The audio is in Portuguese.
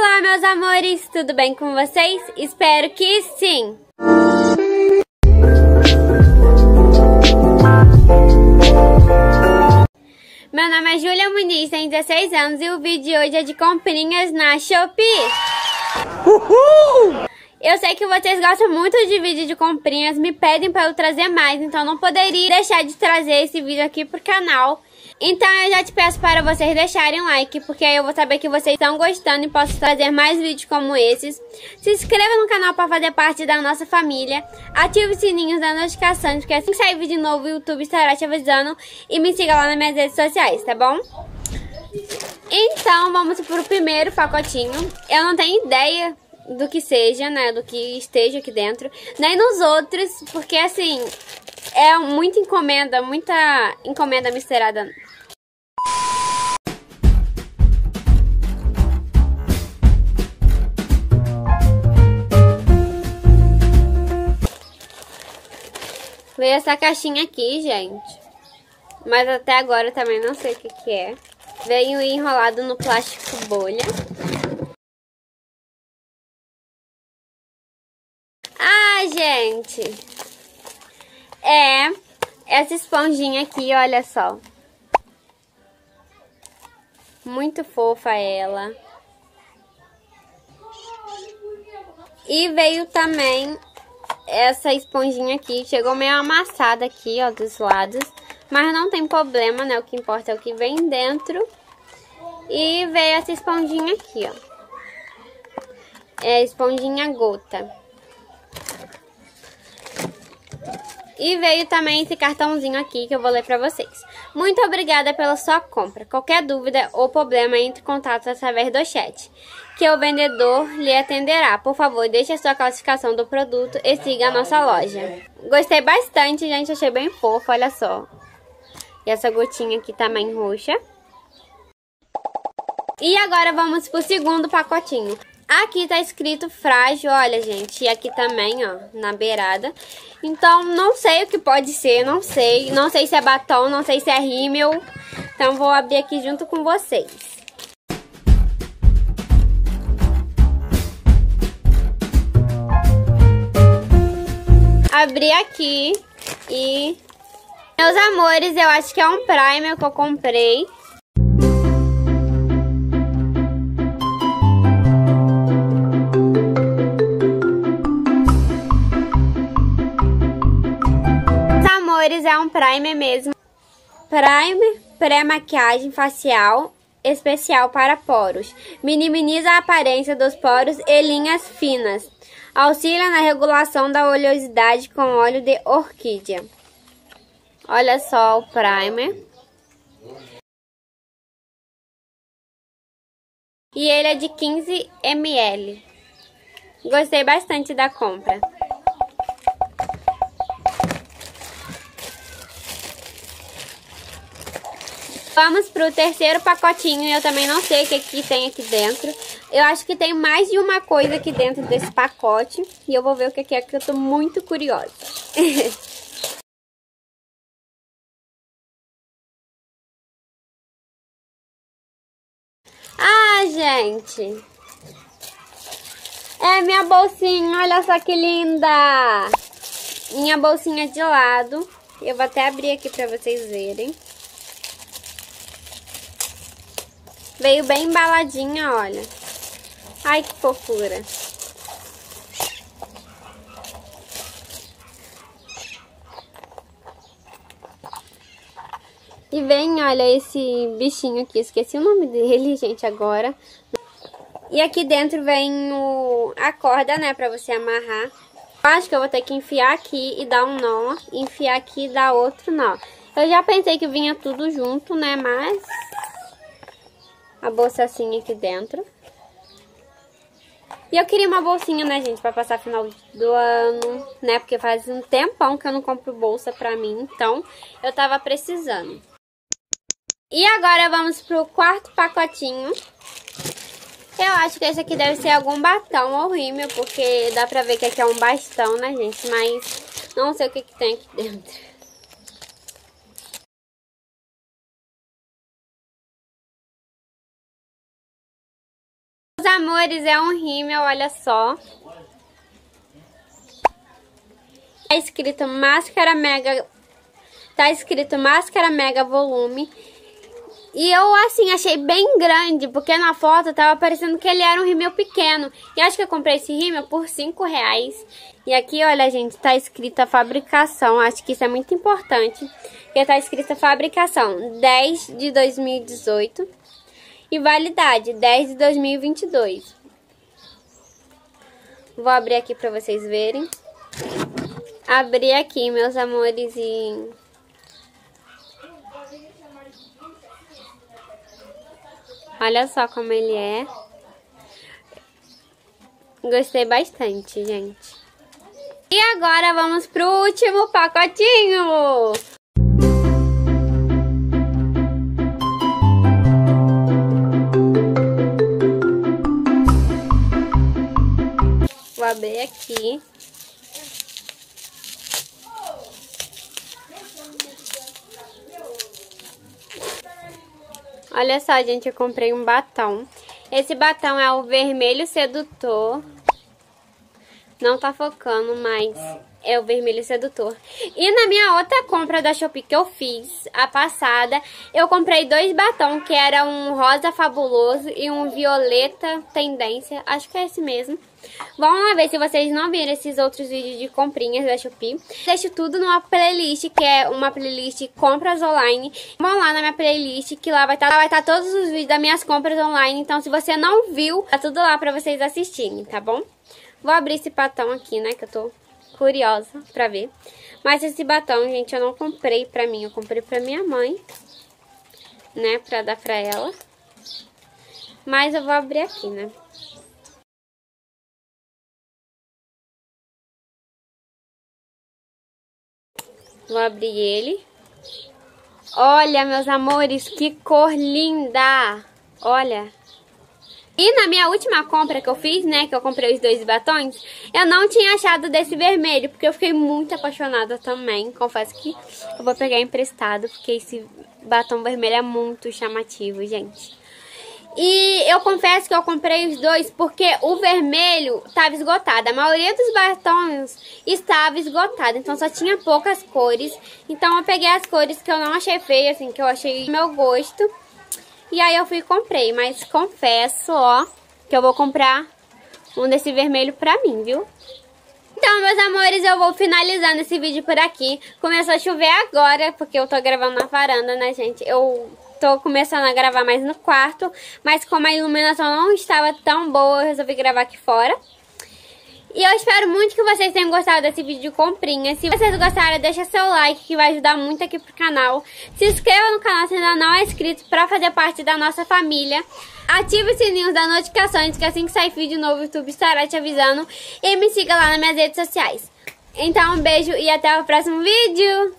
Olá, meus amores, tudo bem com vocês? Espero que sim! Meu nome é Júlia Muniz, tenho 16 anos e o vídeo de hoje é de comprinhas na Shopee. Uhul! Eu sei que vocês gostam muito de vídeo de comprinhas, me pedem para eu trazer mais, então não poderia deixar de trazer esse vídeo aqui pro canal. Então eu já te peço para vocês deixarem like, porque aí eu vou saber que vocês estão gostando e posso trazer mais vídeos como esses. Se inscreva no canal para fazer parte da nossa família. Ative o sininho da notificação, porque assim que sair vídeo novo o YouTube estará te avisando. E me siga lá nas minhas redes sociais, tá bom? Então vamos pro primeiro pacotinho. Eu não tenho ideia do que seja, né, do que esteja aqui dentro. Nem nos outros, porque assim, é muita encomenda, muita encomenda misturada Veio essa caixinha aqui, gente. Mas até agora eu também não sei o que, que é. Veio enrolado no plástico bolha. Gente. É essa esponjinha aqui, olha só. Muito fofa ela. E veio também essa esponjinha aqui. Chegou meio amassada aqui, ó, dos lados. Mas não tem problema, né? O que importa é o que vem dentro. E veio essa esponjinha aqui, ó. É esponjinha gota. E veio também esse cartãozinho aqui que eu vou ler para vocês. Muito obrigada pela sua compra. Qualquer dúvida ou problema, entre em contato através do chat, que o vendedor lhe atenderá. Por favor, deixe a sua classificação do produto e siga a nossa loja. Gostei bastante, gente. Achei bem fofo, olha só. E essa gotinha aqui também roxa. E agora vamos pro segundo pacotinho. Aqui tá escrito frágil, olha, gente. E aqui também, ó, na beirada. Então, não sei o que pode ser, não sei. Não sei se é batom, não sei se é rímel. Então, vou abrir aqui junto com vocês. Abri aqui e... Meus amores, eu acho que é um primer que eu comprei. É um primer mesmo. Primer pré-maquiagem facial especial para poros. Minimiza a aparência dos poros e linhas finas. Auxilia na regulação da oleosidade com óleo de orquídea. Olha só o primer. E ele é de 15 ml. Gostei bastante da compra. Vamos pro terceiro pacotinho. Eu também não sei o que, que tem aqui dentro. Eu acho que tem mais de uma coisa aqui dentro desse pacote. E eu vou ver o que é que eu tô muito curiosa. ah, gente. É minha bolsinha. Olha só que linda. Minha bolsinha de lado. Eu vou até abrir aqui pra vocês verem. Veio bem embaladinha, olha. Ai, que fofura. E vem, olha, esse bichinho aqui. Esqueci o nome dele, gente, agora. E aqui dentro vem o, a corda, né, pra você amarrar. Acho que eu vou ter que enfiar aqui e dar um nó. Enfiar aqui e dar outro nó. Eu já pensei que vinha tudo junto, né, mas a bolsa assim aqui dentro. E eu queria uma bolsinha, né, gente, pra passar final do ano, né? Porque faz um tempão que eu não compro bolsa pra mim, então eu tava precisando. E agora vamos pro quarto pacotinho. Eu acho que esse aqui deve ser algum batom ou rímel, porque dá pra ver que aqui é um bastão, né, gente? Mas não sei o que, que tem aqui dentro. Amores, é um rímel, olha só. Tá escrito Máscara Mega... Tá escrito Máscara Mega Volume. E eu, assim, achei bem grande, porque na foto tava parecendo que ele era um rímel pequeno. E acho que eu comprei esse rímel por 5 reais. E aqui, olha, gente, tá escrita fabricação. Acho que isso é muito importante. Porque tá escrita fabricação 10 de 2018 e validade 10 de 2022. Vou abrir aqui pra vocês verem. Abri aqui, meus amores, e Olha só como ele é. Gostei bastante, gente. E agora vamos pro último pacotinho. Abrir aqui. Olha só, gente, eu comprei um batom. Esse batom é o vermelho sedutor. Não tá focando, mas é o vermelho sedutor. E na minha outra compra da Shopee que eu fiz, a passada, eu comprei dois batons, que era um rosa fabuloso e um violeta tendência. Acho que é esse mesmo. Vamos lá ver se vocês não viram esses outros vídeos de comprinhas da Shopee. Deixo tudo numa playlist, que é uma playlist compras online. Vão lá na minha playlist, que lá vai estar tá, tá todos os vídeos das minhas compras online. Então, se você não viu, tá tudo lá pra vocês assistirem, tá bom? Vou abrir esse batom aqui, né, que eu tô curiosa pra ver. Mas esse batom, gente, eu não comprei pra mim, eu comprei pra minha mãe, né, pra dar pra ela. Mas eu vou abrir aqui, né. Vou abrir ele. Olha, meus amores, que cor linda! Olha. E na minha última compra que eu fiz, né, que eu comprei os dois batons, eu não tinha achado desse vermelho, porque eu fiquei muito apaixonada também. Confesso que eu vou pegar emprestado, porque esse batom vermelho é muito chamativo, gente. E eu confesso que eu comprei os dois porque o vermelho estava esgotado. A maioria dos batons estava esgotado, então só tinha poucas cores. Então eu peguei as cores que eu não achei feias, assim, que eu achei meu gosto. E aí eu fui e comprei, mas confesso, ó, que eu vou comprar um desse vermelho pra mim, viu? Então, meus amores, eu vou finalizando esse vídeo por aqui. Começou a chover agora, porque eu tô gravando na varanda, né, gente? Eu tô começando a gravar mais no quarto, mas como a iluminação não estava tão boa, eu resolvi gravar aqui fora. E eu espero muito que vocês tenham gostado desse vídeo de comprinha. Se vocês gostaram, deixa seu like, que vai ajudar muito aqui pro canal. Se inscreva no canal se ainda não é inscrito para fazer parte da nossa família. Ative o sininho das notificações, que assim que sair vídeo novo, o YouTube estará te avisando. E me siga lá nas minhas redes sociais. Então, um beijo e até o próximo vídeo.